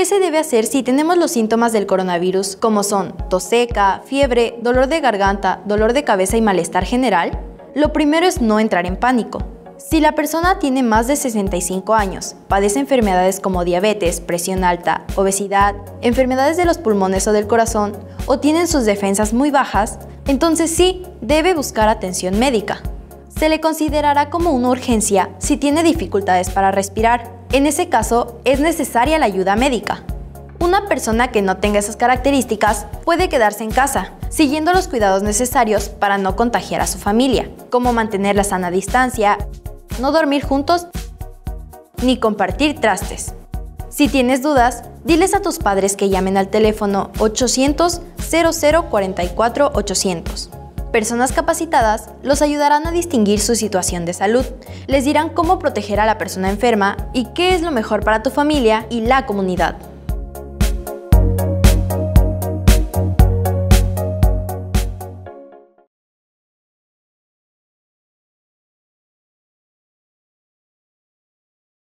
¿Qué se debe hacer si tenemos los síntomas del coronavirus como son tos seca, fiebre, dolor de garganta, dolor de cabeza y malestar general? Lo primero es no entrar en pánico. Si la persona tiene más de 65 años, padece enfermedades como diabetes, presión alta, obesidad, enfermedades de los pulmones o del corazón, o tienen sus defensas muy bajas, entonces sí, debe buscar atención médica. Se le considerará como una urgencia si tiene dificultades para respirar. En ese caso, es necesaria la ayuda médica. Una persona que no tenga esas características puede quedarse en casa, siguiendo los cuidados necesarios para no contagiar a su familia, como mantener la sana distancia, no dormir juntos ni compartir trastes. Si tienes dudas, diles a tus padres que llamen al teléfono 800 0044 800. Personas capacitadas los ayudarán a distinguir su situación de salud. Les dirán cómo proteger a la persona enferma y qué es lo mejor para tu familia y la comunidad.